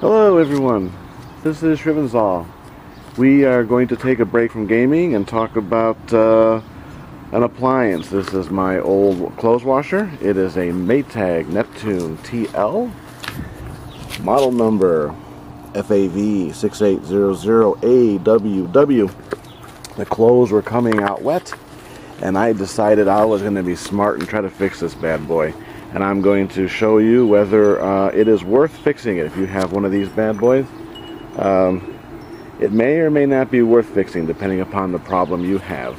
Hello everyone, this is Shrivenzale. We are going to take a break from gaming and talk about uh, an appliance. This is my old clothes washer. It is a Maytag Neptune TL, model number FAV6800AWW. The clothes were coming out wet and I decided I was going to be smart and try to fix this bad boy and I'm going to show you whether uh, it is worth fixing it if you have one of these bad boys. Um, it may or may not be worth fixing depending upon the problem you have.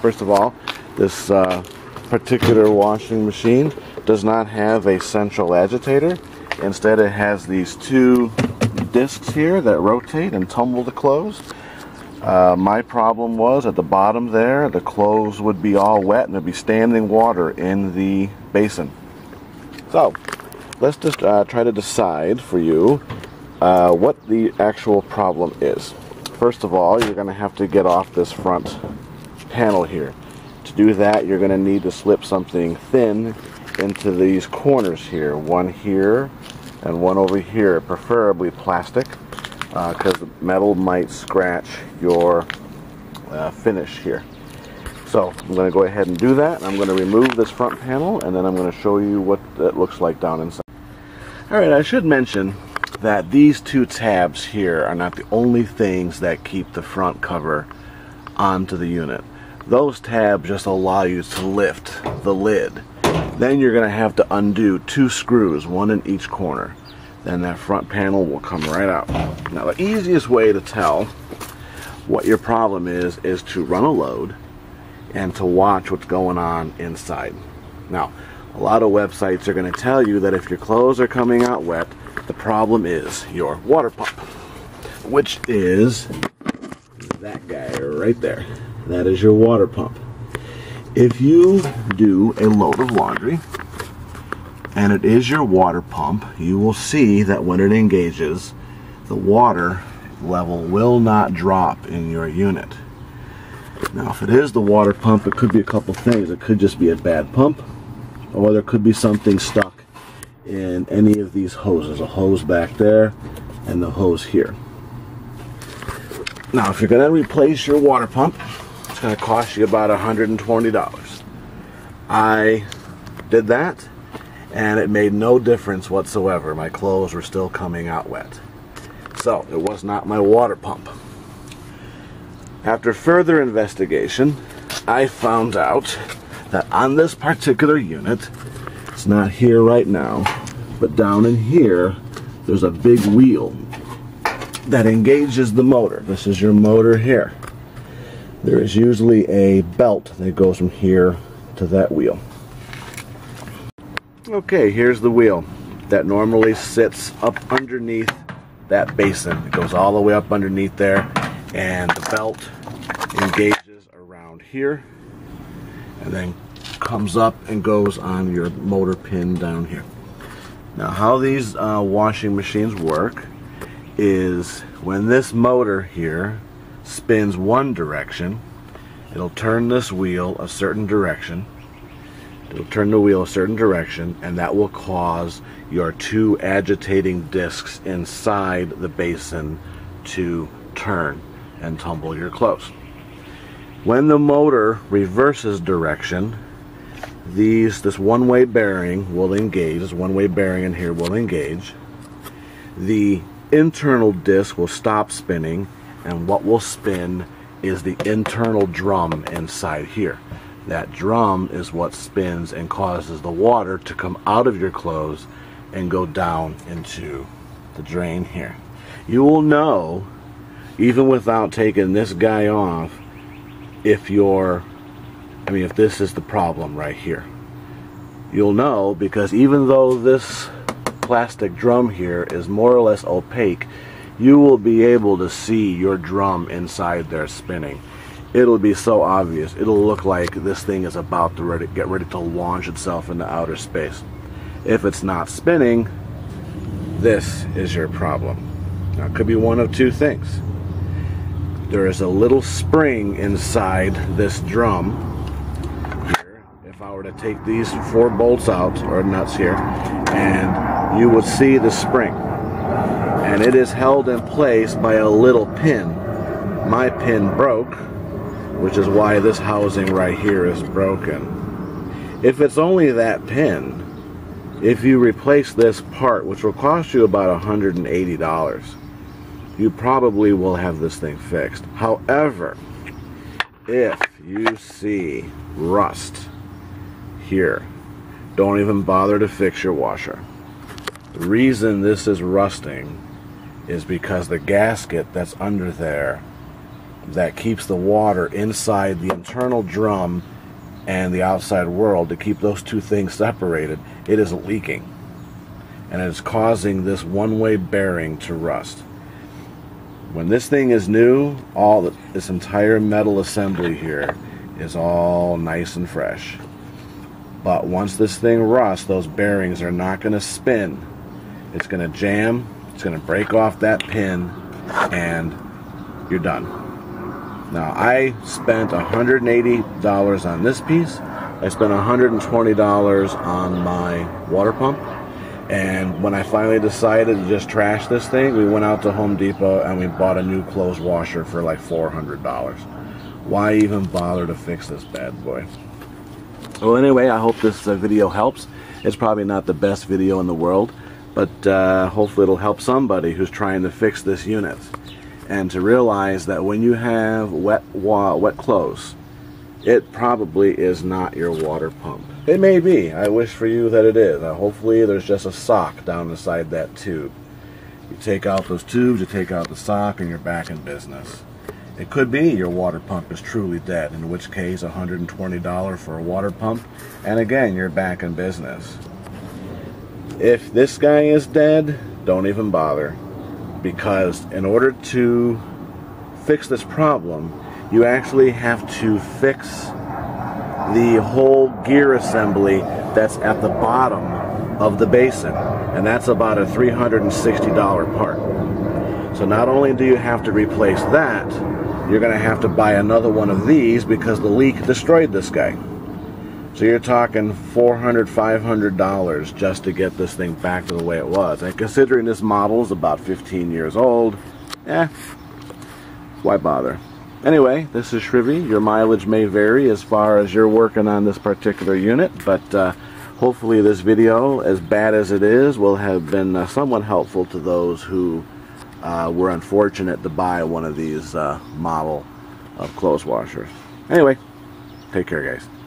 First of all, this uh, particular washing machine does not have a central agitator. Instead it has these two discs here that rotate and tumble the clothes. Uh, my problem was at the bottom there, the clothes would be all wet and there'd be standing water in the basin. So, let's just uh, try to decide for you uh, what the actual problem is. First of all, you're going to have to get off this front panel here. To do that, you're going to need to slip something thin into these corners here. One here and one over here, preferably plastic, because uh, metal might scratch your uh, finish here. So I'm going to go ahead and do that. I'm going to remove this front panel and then I'm going to show you what it looks like down inside. Alright, I should mention that these two tabs here are not the only things that keep the front cover onto the unit. Those tabs just allow you to lift the lid. Then you're going to have to undo two screws, one in each corner. Then that front panel will come right out. Now the easiest way to tell what your problem is is to run a load and to watch what's going on inside. Now, a lot of websites are going to tell you that if your clothes are coming out wet, the problem is your water pump, which is that guy right there. That is your water pump. If you do a load of laundry and it is your water pump, you will see that when it engages, the water level will not drop in your unit. Now, if it is the water pump, it could be a couple things. It could just be a bad pump, or there could be something stuck in any of these hoses. A hose back there, and the hose here. Now, if you're going to replace your water pump, it's going to cost you about $120. I did that, and it made no difference whatsoever. My clothes were still coming out wet. So, it was not my water pump. After further investigation, I found out that on this particular unit, it's not here right now, but down in here, there's a big wheel that engages the motor. This is your motor here. There is usually a belt that goes from here to that wheel. Okay, here's the wheel that normally sits up underneath that basin. It goes all the way up underneath there and the belt engages around here and then comes up and goes on your motor pin down here. Now how these uh, washing machines work is when this motor here spins one direction it'll turn this wheel a certain direction it'll turn the wheel a certain direction and that will cause your two agitating discs inside the basin to turn and tumble your clothes. When the motor reverses direction, these this one-way bearing will engage, this one-way bearing in here will engage. The internal disc will stop spinning and what will spin is the internal drum inside here. That drum is what spins and causes the water to come out of your clothes and go down into the drain here. You will know even without taking this guy off, if you're, I mean, if this is the problem right here, you'll know because even though this plastic drum here is more or less opaque, you will be able to see your drum inside there spinning. It'll be so obvious. It'll look like this thing is about to ready, get ready to launch itself into outer space. If it's not spinning, this is your problem. Now, it could be one of two things there is a little spring inside this drum here. If I were to take these four bolts out, or nuts here, and you would see the spring. and it is held in place by a little pin. My pin broke, which is why this housing right here is broken. If it's only that pin, if you replace this part, which will cost you about $180, you probably will have this thing fixed. However, if you see rust here, don't even bother to fix your washer. The reason this is rusting is because the gasket that's under there that keeps the water inside the internal drum and the outside world to keep those two things separated, it is leaking. And it is causing this one-way bearing to rust. When this thing is new, all the, this entire metal assembly here is all nice and fresh. But once this thing rusts, those bearings are not going to spin. It's going to jam, it's going to break off that pin, and you're done. Now, I spent $180 on this piece. I spent $120 on my water pump. And when I finally decided to just trash this thing, we went out to Home Depot and we bought a new clothes washer for like $400. Why even bother to fix this bad boy? Well, anyway, I hope this uh, video helps. It's probably not the best video in the world, but uh, hopefully it'll help somebody who's trying to fix this unit. And to realize that when you have wet, wet clothes, it probably is not your water pump. It may be. I wish for you that it is. Uh, hopefully there's just a sock down inside that tube. You take out those tubes, you take out the sock, and you're back in business. It could be your water pump is truly dead, in which case $120 for a water pump, and again, you're back in business. If this guy is dead, don't even bother. Because in order to fix this problem, you actually have to fix the whole gear assembly that's at the bottom of the basin. And that's about a $360 part. So not only do you have to replace that, you're going to have to buy another one of these because the leak destroyed this guy. So you're talking $400, $500 just to get this thing back to the way it was. And considering this model is about 15 years old, eh, why bother? Anyway, this is Shrivy. Your mileage may vary as far as you're working on this particular unit, but uh, hopefully this video, as bad as it is, will have been uh, somewhat helpful to those who uh, were unfortunate to buy one of these uh, model of clothes washers. Anyway, take care guys.